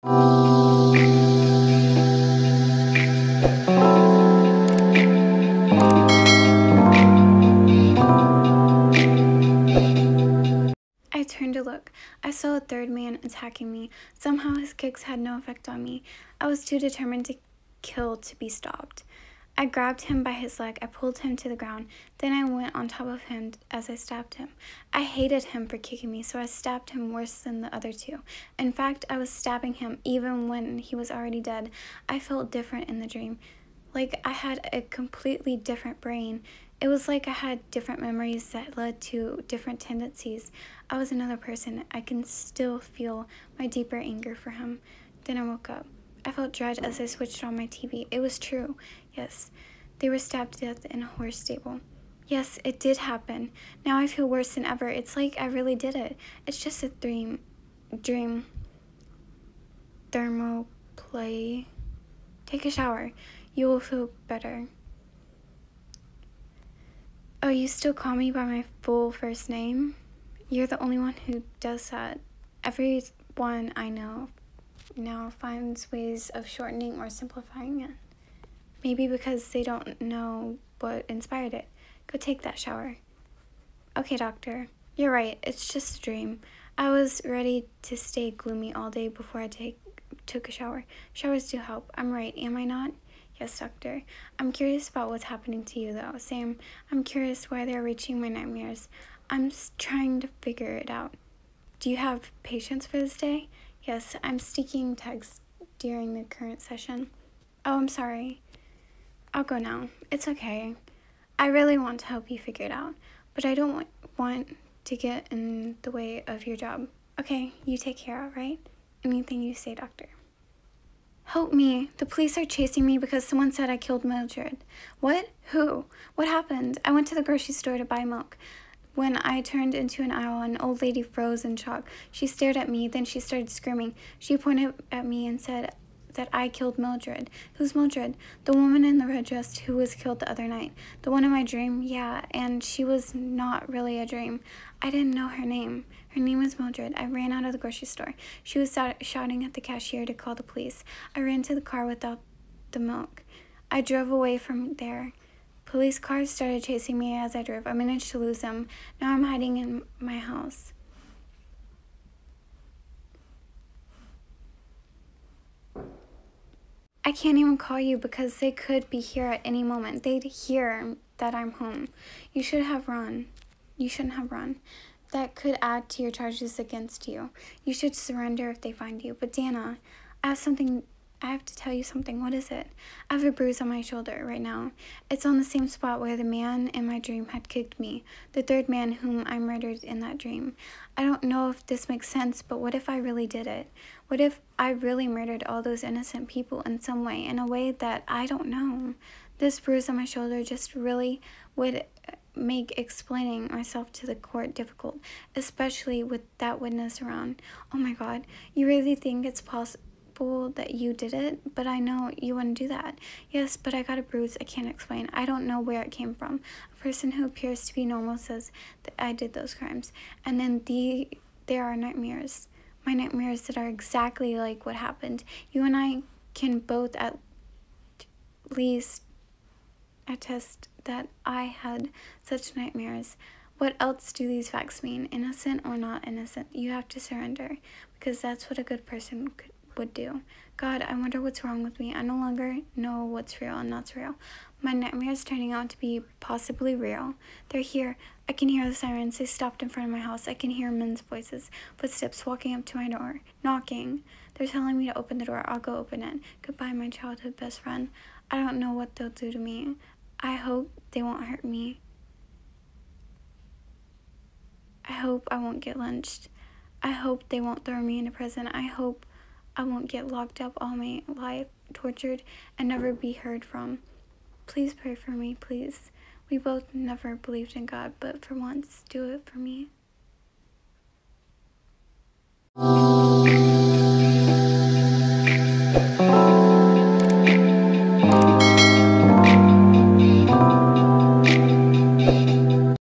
I turned to look. I saw a third man attacking me. Somehow his kicks had no effect on me. I was too determined to kill to be stopped. I grabbed him by his leg. I pulled him to the ground. Then I went on top of him as I stabbed him. I hated him for kicking me, so I stabbed him worse than the other two. In fact, I was stabbing him even when he was already dead. I felt different in the dream. Like I had a completely different brain. It was like I had different memories that led to different tendencies. I was another person. I can still feel my deeper anger for him. Then I woke up. Felt dread as I switched on my TV. It was true. Yes, they were stabbed to death in a horse stable. Yes, it did happen. Now I feel worse than ever. It's like I really did it. It's just a dream. Dream. Thermoplay. Take a shower. You will feel better. Oh, you still call me by my full first name? You're the only one who does that. Everyone I know now finds ways of shortening or simplifying it. Maybe because they don't know what inspired it. Go take that shower. Okay, doctor. You're right. It's just a dream. I was ready to stay gloomy all day before I take took a shower. Showers do help. I'm right, am I not? Yes, doctor. I'm curious about what's happening to you, though. Sam, I'm curious why they're reaching my nightmares. I'm trying to figure it out. Do you have patience for this day? Yes, I'm sneaking tags during the current session. Oh, I'm sorry. I'll go now. It's okay. I really want to help you figure it out, but I don't want to get in the way of your job. Okay, you take care, alright? Anything you say, doctor. Help me. The police are chasing me because someone said I killed Mildred. What? Who? What happened? I went to the grocery store to buy milk. When I turned into an aisle, an old lady froze in shock. She stared at me, then she started screaming. She pointed at me and said that I killed Mildred. Who's Mildred? The woman in the red dress who was killed the other night. The one in my dream? Yeah, and she was not really a dream. I didn't know her name. Her name was Mildred. I ran out of the grocery store. She was shouting at the cashier to call the police. I ran to the car without the milk. I drove away from there. Police cars started chasing me as I drove. I managed to lose them. Now I'm hiding in my house. I can't even call you because they could be here at any moment. They'd hear that I'm home. You should have run. You shouldn't have run that could add to your charges against you. You should surrender if they find you. But Dana, I have something I have to tell you something. What is it? I have a bruise on my shoulder right now. It's on the same spot where the man in my dream had kicked me, the third man whom I murdered in that dream. I don't know if this makes sense, but what if I really did it? What if I really murdered all those innocent people in some way, in a way that I don't know? This bruise on my shoulder just really would make explaining myself to the court difficult, especially with that witness around. Oh my god, you really think it's possible that you did it? But I know you wouldn't do that. Yes, but I got a bruise I can't explain. I don't know where it came from. A person who appears to be normal says that I did those crimes. And then the there are nightmares. My nightmares that are exactly like what happened. You and I can both at least attest that I had such nightmares. What else do these facts mean? Innocent or not innocent? You have to surrender because that's what a good person could, would do. God, I wonder what's wrong with me. I no longer know what's real and not real. My nightmares turning out to be possibly real. They're here. I can hear the sirens. They stopped in front of my house. I can hear men's voices, footsteps walking up to my door, knocking. They're telling me to open the door. I'll go open it. Goodbye, my childhood best friend. I don't know what they'll do to me. I hope they won't hurt me. I hope I won't get lynched. I hope they won't throw me into prison. I hope I won't get locked up all my life, tortured, and never be heard from. Please pray for me, please. We both never believed in God, but for once, do it for me.